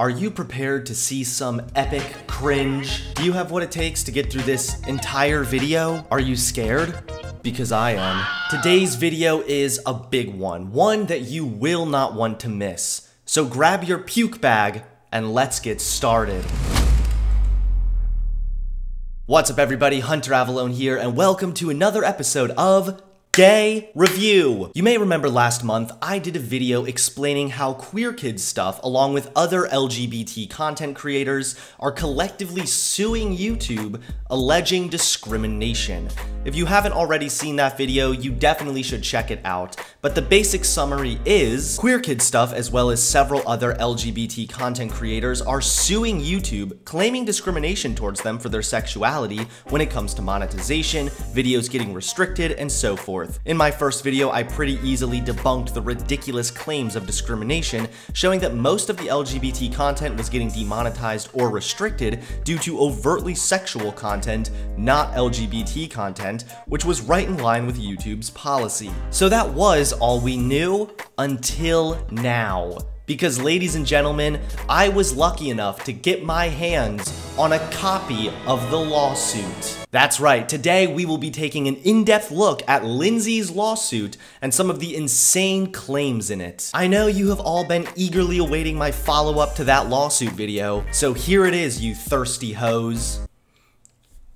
Are you prepared to see some epic cringe? Do you have what it takes to get through this entire video? Are you scared? Because I am. Today's video is a big one, one that you will not want to miss. So grab your puke bag and let's get started. What's up everybody, Hunter Avallone here, and welcome to another episode of Gay Review! You may remember last month I did a video explaining how Queer Kids Stuff, along with other LGBT content creators, are collectively suing YouTube, alleging discrimination. If you haven't already seen that video, you definitely should check it out. But the basic summary is, Queer Kids Stuff, as well as several other LGBT content creators, are suing YouTube, claiming discrimination towards them for their sexuality when it comes to monetization, videos getting restricted, and so forth forth. In my first video, I pretty easily debunked the ridiculous claims of discrimination, showing that most of the LGBT content was getting demonetized or restricted due to overtly sexual content, not LGBT content, which was right in line with YouTube's policy. So that was all we knew until now. Because ladies and gentlemen, I was lucky enough to get my hands on a copy of the lawsuit. That's right, today we will be taking an in-depth look at Lindsay's lawsuit and some of the insane claims in it. I know you have all been eagerly awaiting my follow-up to that lawsuit video, so here it is, you thirsty hoes.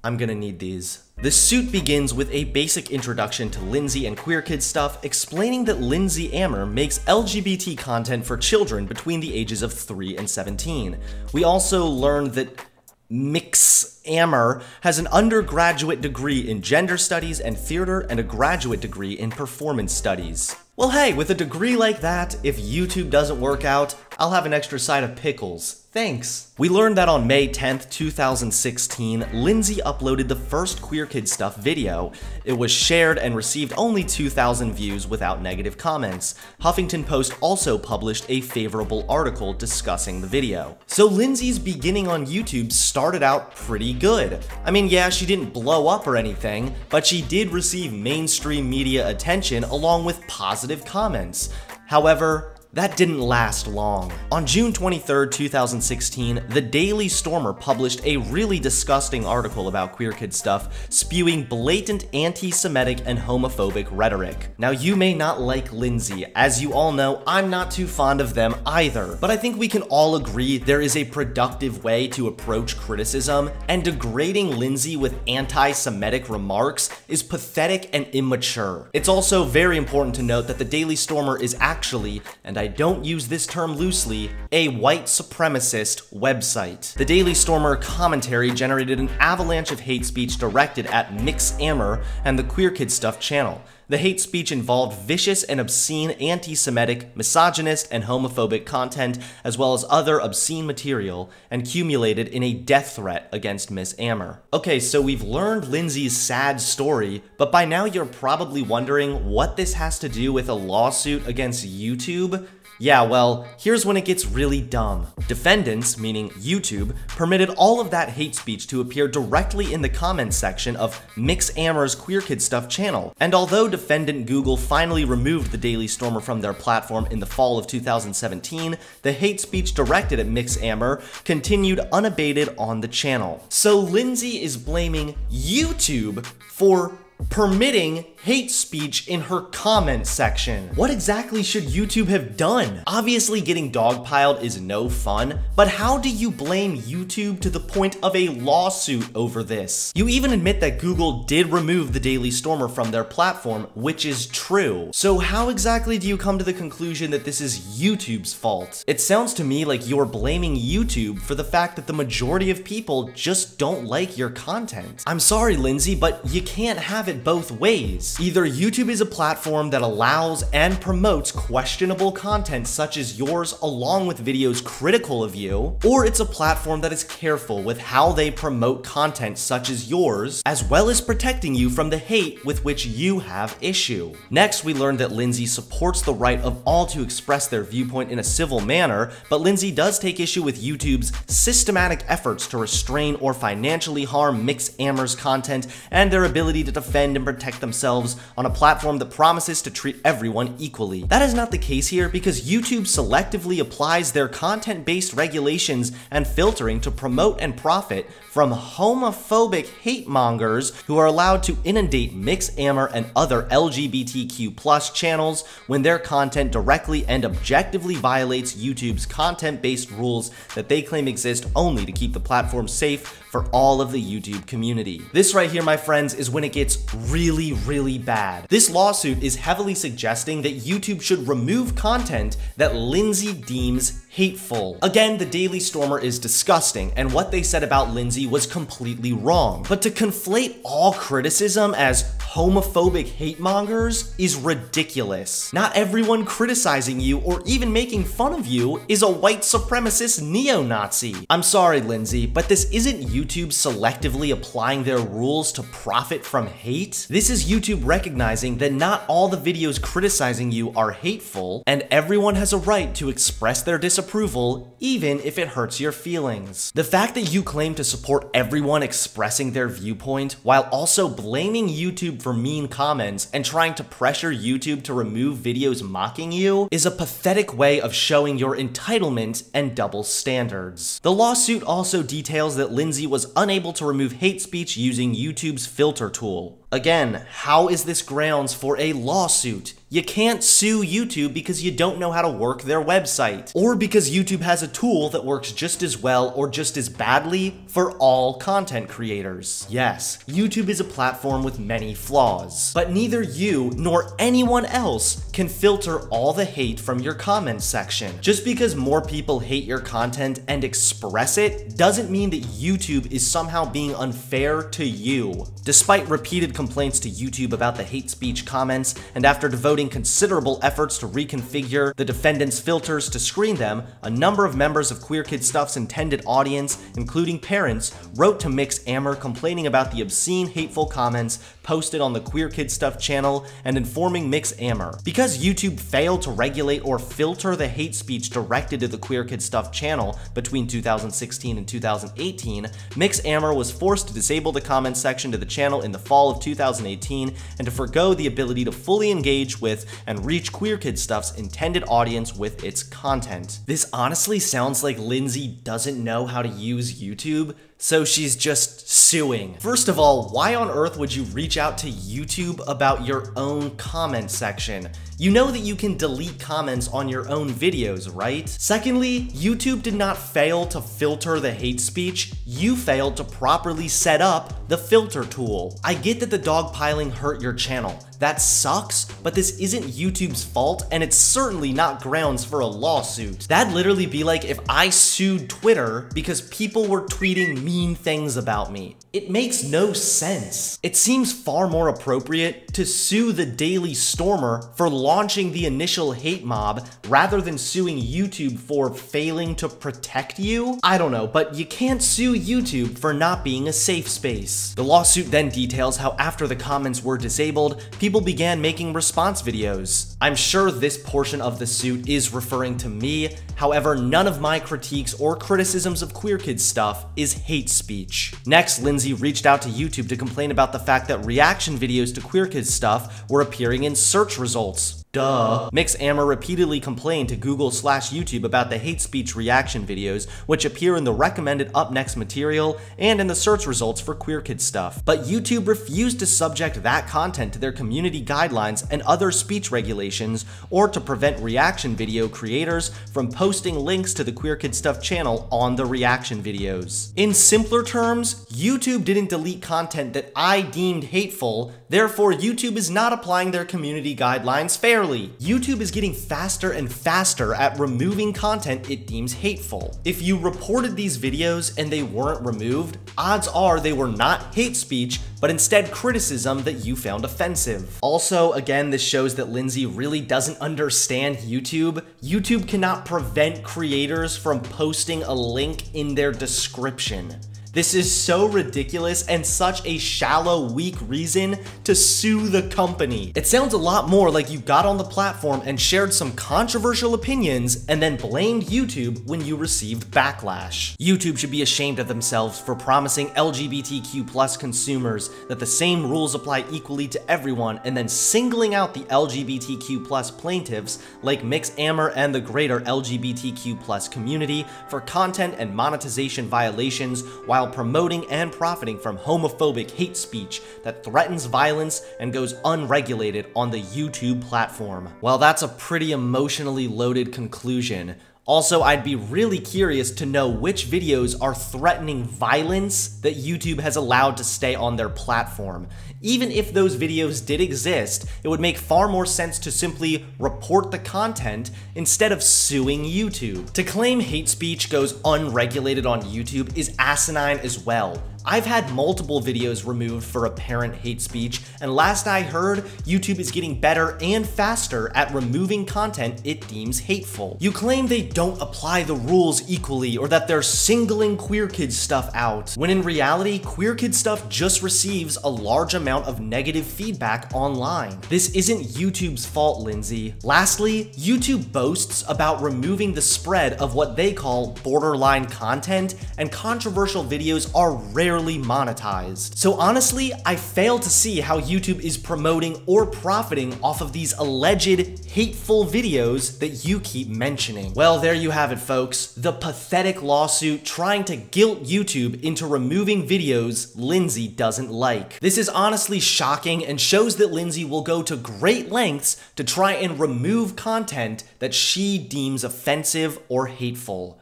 I'm gonna need these. The suit begins with a basic introduction to Lindsay and queer kid stuff, explaining that Lindsay Amer makes LGBT content for children between the ages of 3 and 17. We also learn that Mix Amer has an undergraduate degree in gender studies and theater and a graduate degree in performance studies. Well hey, with a degree like that, if YouTube doesn't work out, I'll have an extra side of pickles. Thanks. We learned that on May 10th, 2016, Lindsay uploaded the first Queer Kid Stuff video. It was shared and received only 2,000 views without negative comments. Huffington Post also published a favorable article discussing the video. So Lindsay's beginning on YouTube started out pretty good. I mean, yeah, she didn't blow up or anything, but she did receive mainstream media attention along with positive comments. However, that didn't last long. On June 23, 2016, The Daily Stormer published a really disgusting article about queer kid stuff, spewing blatant anti-Semitic and homophobic rhetoric. Now you may not like Lindsay, as you all know, I'm not too fond of them either, but I think we can all agree there is a productive way to approach criticism, and degrading Lindsay with anti-Semitic remarks is pathetic and immature. It's also very important to note that The Daily Stormer is actually, and I I don't use this term loosely, a white supremacist website. The Daily Stormer commentary generated an avalanche of hate speech directed at Mix Amer and the Queer Kid Stuff channel. The hate speech involved vicious and obscene anti Semitic, misogynist, and homophobic content, as well as other obscene material, and culminated in a death threat against Miss Amer. Okay, so we've learned Lindsay's sad story, but by now you're probably wondering what this has to do with a lawsuit against YouTube? Yeah, well, here's when it gets really dumb. Defendants, meaning YouTube, permitted all of that hate speech to appear directly in the comments section of Mix Amer's Queer Kid Stuff channel. And although defendant Google finally removed the Daily Stormer from their platform in the fall of 2017, the hate speech directed at Mix Amer continued unabated on the channel. So Lindsay is blaming YouTube for permitting hate speech in her comment section. What exactly should YouTube have done? Obviously getting dogpiled is no fun, but how do you blame YouTube to the point of a lawsuit over this? You even admit that Google did remove the Daily Stormer from their platform, which is true. So how exactly do you come to the conclusion that this is YouTube's fault? It sounds to me like you're blaming YouTube for the fact that the majority of people just don't like your content. I'm sorry, Lindsay, but you can't have it both ways. Either YouTube is a platform that allows and promotes questionable content such as yours along with videos critical of you, or it's a platform that is careful with how they promote content such as yours, as well as protecting you from the hate with which you have issue. Next, we learned that Lindsay supports the right of all to express their viewpoint in a civil manner, but Lindsay does take issue with YouTube's systematic efforts to restrain or financially harm Mix Amer's content and their ability to defend defend and protect themselves on a platform that promises to treat everyone equally. That is not the case here because YouTube selectively applies their content-based regulations and filtering to promote and profit from homophobic hate mongers who are allowed to inundate MixAmer and other LGBTQ channels when their content directly and objectively violates YouTube's content-based rules that they claim exist only to keep the platform safe for all of the YouTube community. This right here, my friends, is when it gets really, really bad. This lawsuit is heavily suggesting that YouTube should remove content that Lindsay deems hateful. Again, the Daily Stormer is disgusting, and what they said about Lindsay was completely wrong. But to conflate all criticism as homophobic hate mongers is ridiculous. Not everyone criticizing you or even making fun of you is a white supremacist neo-Nazi. I'm sorry, Lindsay, but this isn't YouTube selectively applying their rules to profit from hate. This is YouTube recognizing that not all the videos criticizing you are hateful, and everyone has a right to express their disapproval disapproval, even if it hurts your feelings. The fact that you claim to support everyone expressing their viewpoint while also blaming YouTube for mean comments and trying to pressure YouTube to remove videos mocking you is a pathetic way of showing your entitlement and double standards. The lawsuit also details that Lindsay was unable to remove hate speech using YouTube's filter tool. Again, how is this grounds for a lawsuit? You can't sue YouTube because you don't know how to work their website, or because YouTube has a tool that works just as well or just as badly for all content creators. Yes, YouTube is a platform with many flaws, but neither you nor anyone else can filter all the hate from your comment section. Just because more people hate your content and express it doesn't mean that YouTube is somehow being unfair to you. Despite repeated complaints to YouTube about the hate speech comments, and after devoting considerable efforts to reconfigure the defendant's filters to screen them, a number of members of Queer Kid Stuff's intended audience, including parents, wrote to MixAmer complaining about the obscene, hateful comments posted on the Queer Kid Stuff channel and informing MixAmer. Because YouTube failed to regulate or filter the hate speech directed to the Queer Kid Stuff channel between 2016 and 2018, MixAmer was forced to disable the comment section to the channel in the fall of 2018 2018 and to forego the ability to fully engage with and reach Queer Kid Stuff's intended audience with its content. This honestly sounds like Lindsay doesn't know how to use YouTube, so she's just suing. First of all, why on earth would you reach out to YouTube about your own comment section? You know that you can delete comments on your own videos, right? Secondly, YouTube did not fail to filter the hate speech, you failed to properly set up the filter tool. I get that the dogpiling hurt your channel, that sucks, but this isn't YouTube's fault, and it's certainly not grounds for a lawsuit. That'd literally be like if I sued Twitter because people were tweeting mean things about me. It makes no sense. It seems far more appropriate to sue the Daily Stormer for launching the initial hate mob rather than suing YouTube for failing to protect you? I don't know, but you can't sue YouTube for not being a safe space. The lawsuit then details how after the comments were disabled, people began making response videos. I'm sure this portion of the suit is referring to me, however, none of my critiques or criticisms of Queer Kids stuff is hate speech. Next, Lindsay Lindsay reached out to YouTube to complain about the fact that reaction videos to Queer Kids stuff were appearing in search results. Duh. MixAmer repeatedly complained to Google slash YouTube about the hate speech reaction videos, which appear in the recommended up next material and in the search results for Queer Kid stuff. But YouTube refused to subject that content to their community guidelines and other speech regulations, or to prevent reaction video creators from posting links to the Queer Kid Stuff channel on the reaction videos. In simpler terms, YouTube didn't delete content that I deemed hateful, therefore YouTube is not applying their community guidelines fairly YouTube is getting faster and faster at removing content it deems hateful. If you reported these videos and they weren't removed, odds are they were not hate speech, but instead criticism that you found offensive. Also, again, this shows that Lindsay really doesn't understand YouTube. YouTube cannot prevent creators from posting a link in their description. This is so ridiculous and such a shallow, weak reason to sue the company. It sounds a lot more like you got on the platform and shared some controversial opinions and then blamed YouTube when you received backlash. YouTube should be ashamed of themselves for promising LGBTQ plus consumers that the same rules apply equally to everyone and then singling out the LGBTQ plus plaintiffs like Mixamer and the greater LGBTQ plus community for content and monetization violations while promoting and profiting from homophobic hate speech that threatens violence and goes unregulated on the YouTube platform. Well, that's a pretty emotionally loaded conclusion. Also, I'd be really curious to know which videos are threatening violence that YouTube has allowed to stay on their platform. Even if those videos did exist, it would make far more sense to simply report the content instead of suing YouTube. To claim hate speech goes unregulated on YouTube is asinine as well. I've had multiple videos removed for apparent hate speech, and last I heard, YouTube is getting better and faster at removing content it deems hateful. You claim they don't apply the rules equally or that they're singling queer kids stuff out, when in reality, queer kid stuff just receives a large amount of negative feedback online. This isn't YouTube's fault, Lindsay. Lastly, YouTube boasts about removing the spread of what they call borderline content, and controversial videos are rare monetized. So honestly, I fail to see how YouTube is promoting or profiting off of these alleged hateful videos that you keep mentioning. Well, there you have it, folks. The pathetic lawsuit trying to guilt YouTube into removing videos Lindsay doesn't like. This is honestly shocking and shows that Lindsay will go to great lengths to try and remove content that she deems offensive or hateful.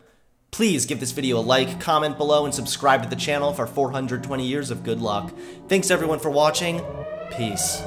Please give this video a like, comment below, and subscribe to the channel for 420 years of good luck. Thanks everyone for watching. Peace.